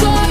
so